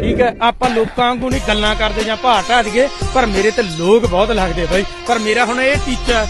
ਠੀਕ ਹੈ, ਆਪਾਂ ਲੋਕਾਂ ਵਾਂਗੂ ਨਹੀਂ ਗੱਲਾਂ ਕਰਦੇ ਜਾਂ ਭਾਅ ਢਾ ਪਰ ਮੇਰੇ ਤੇ ਲੋਕ ਬਹੁਤ ਲੱਗਦੇ ਬਾਈ। ਪਰ ਮੇਰਾ ਹੁਣ ਇਹ ਟੀਚਾ